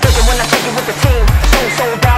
Thinking when I take it with the team, soon sold out.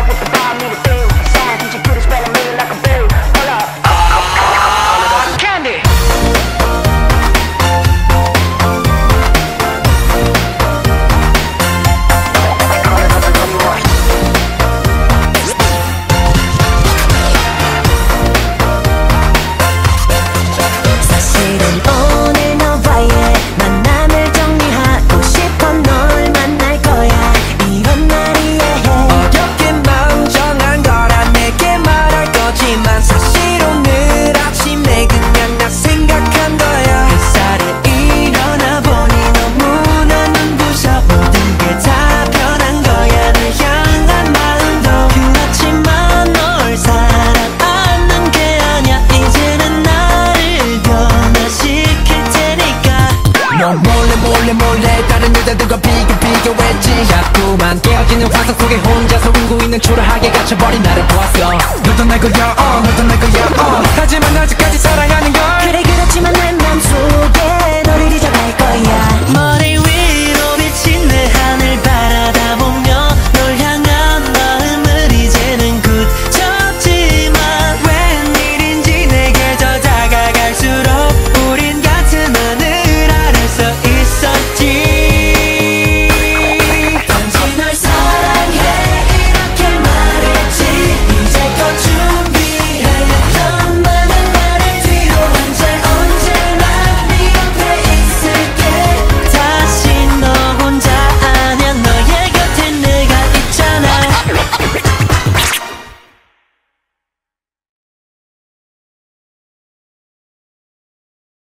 너 몰래 몰래 몰래 다른 여자들과 비교 비교했지. 자꾸만 깨어지는 환상 속에 혼자서 울고 있는 초라하게 갇혀버린 나를 보았어. 너도 날 걸려 어 너도 날 걸려 어. 하지만 아직까지 살아야